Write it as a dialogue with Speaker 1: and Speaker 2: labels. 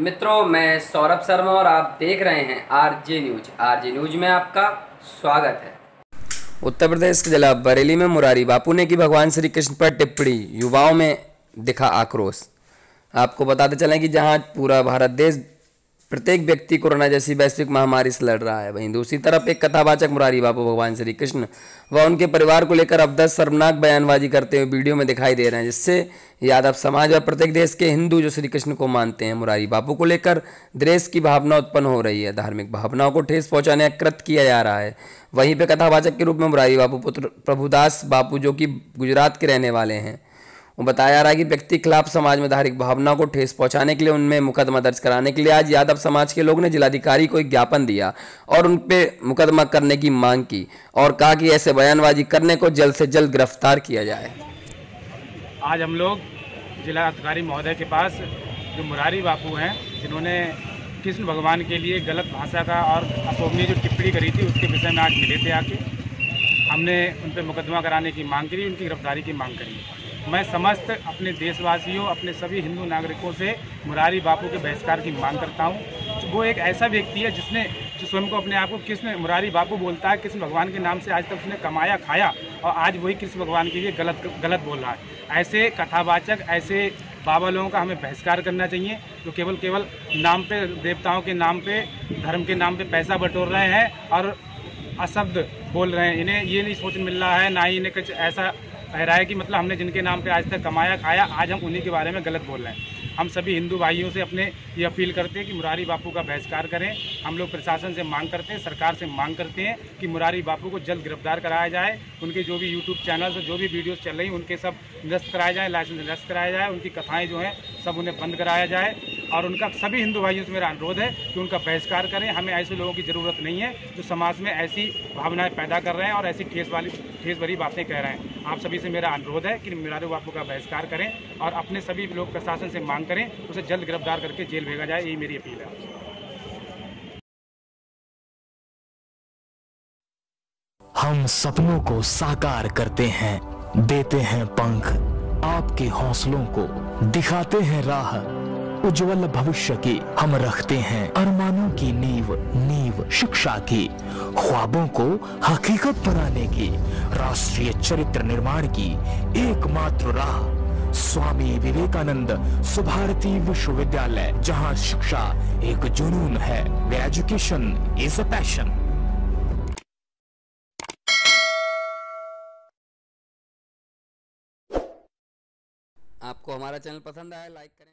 Speaker 1: मित्रों, मैं सौरभ शर्मा और आप देख रहे हैं आरजे न्यूज़। आरजे न्यूज़ में आपका स्वागत है। उत्तर प्रदेश के जिला बरेली में मुरारी बापू ने की भगवान श्री कृष्ण पर टिप्पणी, युवाओं में दिखा आक्रोश। आपको बताते चलें कि जहाँ पूरा भारत देश प्रत्येक व्यक्ति कोरोना जैसी वैश्विक महामारी से लड़ रहा है। वहीं दूसरी तरफ़ एक कथावाचक मुरारी बापू भगवान श्री कृष्ण व उनके परिवार को लेकर अब दस शर्मनाक बयानबाजी करते हुए वीडियो में दिखाई दे रहे हैं, जिससे यादव समाज और प्रत्येक देश के हिंदू जो श्री कृष्ण को मानते हैं, मुरारी बापू को लेकर देश की भावना उत्पन्न हो रही है। धार्मिक भावनाओं को ठेस पहुँचाने कृत किया जा रहा है। वहीं पे कथावाचक के रूप में मुरारी बापू पुत्र प्रभुदास बापू जो कि गुजरात के रहने वाले हैं वो बताया रहा है कि व्यक्ति के खिलाफ समाज में धार्मिक भावना को ठेस पहुँचाने के लिए उनमें मुकदमा दर्ज कराने के लिए आज यादव समाज के लोग ने जिलाधिकारी को एक ज्ञापन दिया और उन पर मुकदमा करने की मांग की और कहा कि ऐसे बयानबाजी करने को जल्द से जल्द गिरफ़्तार किया जाए।
Speaker 2: आज हम लोग जिला अधिकारी महोदय के पास जो मुरारी बापू हैं, जिन्होंने कृष्ण भगवान के लिए गलत भाषा का और अशोभनीय जो टिप्पणी करी थी, उसके विषय में आज मिले थे आके। हमने उन पर मुकदमा कराने की मांग करी, उनकी गिरफ्तारी की मांग करी। मैं समस्त अपने देशवासियों, अपने सभी हिंदू नागरिकों से मुरारी बापू के बहिष्कार की मांग करता हूँ। वो एक ऐसा व्यक्ति है जिसने, जो स्वयं को अपने आप को कृष्ण मुरारी बापू बोलता है कृष्ण भगवान के नाम से आज तक उसने कमाया, खाया और आज वही कृष्ण भगवान के लिए गलत गलत बोल रहा है। ऐसे कथावाचक, ऐसे बाबा लोगों का हमें बहिष्कार करना चाहिए, जो केवल केवल नाम पे, देवताओं के नाम पे, धर्म के नाम पे पैसा बटोर रहे हैं और अशब्द बोल रहे हैं। इन्हें ये नहीं सोच मिल रहा है, ना ही इन्हें कुछ ऐसा है कि मतलब हमने जिनके नाम पे आज तक कमाया, खाया, आज हम उन्हीं के बारे में गलत बोल रहे हैं। हम सभी हिंदू भाइयों से अपने ये अपील करते हैं कि मुरारी बापू का बहिष्कार करें। हम लोग प्रशासन से मांग करते हैं, सरकार से मांग करते हैं कि मुरारी बापू को जल्द गिरफ़्तार कराया जाए। उनके जो भी यूट्यूब चैनल जो भी वीडियोज़ चल रही उनके सब निरस्त कराया जाए, लाइसेंस निरस्त कराया जाए, उनकी कथाएँ जो हैं, सब उन्हें बंद कराया जाए। और उनका सभी हिंदू भाइयों से मेरा अनुरोध है कि उनका बहिष्कार करें। हमें ऐसे लोगों की ज़रूरत नहीं है जो समाज में ऐसी भावनाएँ पैदा कर रहे हैं और ऐसी ठेस वाली, ठेस भरी बातें कह रहे हैं। आप सभी से मेरा अनुरोध है कि मुरारी बापू का बहिष्कार करें और अपने सभी लोग प्रशासन से मांग करें, उसे जल्द गिरफ़्तार करके जेल भेजा जाए, यही मेरी अपील है।
Speaker 3: हम सपनों को साकार करते हैं, देते हैं पंख, आपके हौसलों को दिखाते हैं राह। उज्जवल भविष्य की हम रखते हैं। अरमानों की नींव नींव शिक्षा की, ख्वाबों को हकीकत बनाने की, राष्ट्रीय चरित्र निर्माण की एकमात्र राह। स्वामी विवेकानंद सुभारती विश्वविद्यालय, जहाँ शिक्षा एक जुनून है। एजुकेशन इज़ अ पैशन
Speaker 1: आपको हमारा चैनल पसंद आया लाइक करें।